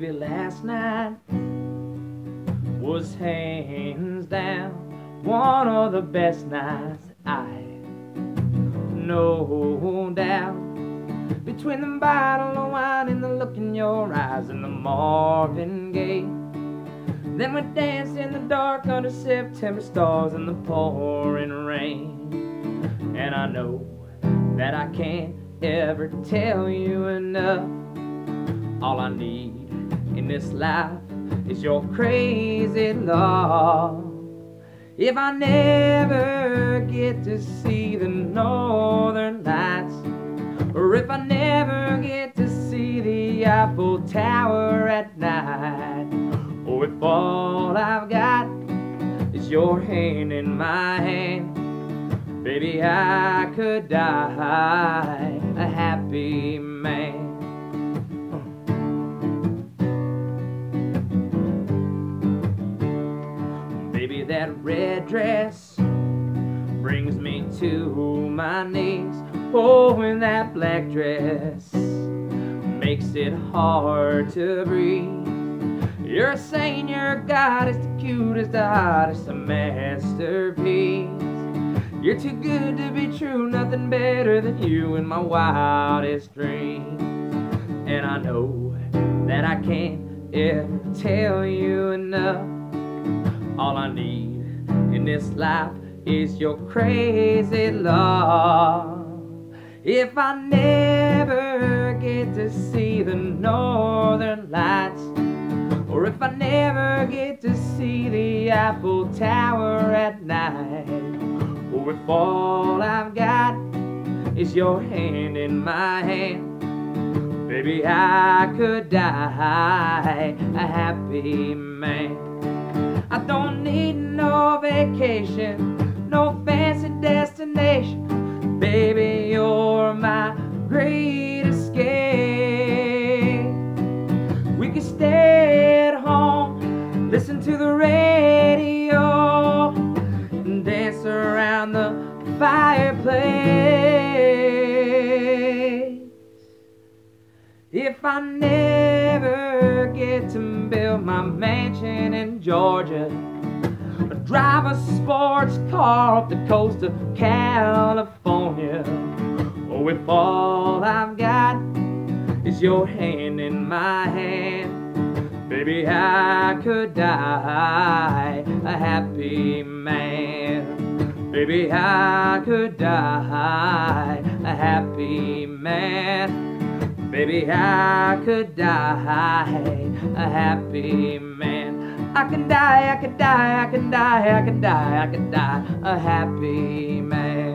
Baby, last night was hands down one of the best nights I no doubt. Between the bottle of wine and the look in your eyes and the Marvin Gaye. Then we danced in the dark under September stars and the pouring rain. And I know that I can't ever tell you enough. All I need in this life is your crazy love. If I never get to see the northern lights, or if I never get to see the Eiffel Tower at night, or if all I've got is your hand in my hand, baby, I could die a happy that red dress brings me to my knees. Oh, and that black dress makes it hard to breathe. You're saying your God is the cutest, the hottest, a masterpiece. You're too good to be true, nothing better than you in my wildest dreams. And I know that I can't ever tell you enough. All I need in this life is your crazy love. If I never get to see the northern lights, or if I never get to see the Eiffel Tower at night, or if all I've got is your hand in my hand, baby, I could die a happy man. I don't need no vacation, no fancy destination. Baby, you're my great escape. We could stay at home, listen to the radio, and dance around the fireplace. If I never get to build my mansion in Georgia, or drive a sports car up the coast of California, or if all I've got is your hand in my hand, baby, I could die a happy man. Baby, I could die a happy man. Baby, I could die a happy man. I can die, I can die, I can die, I can die, I can die a happy man.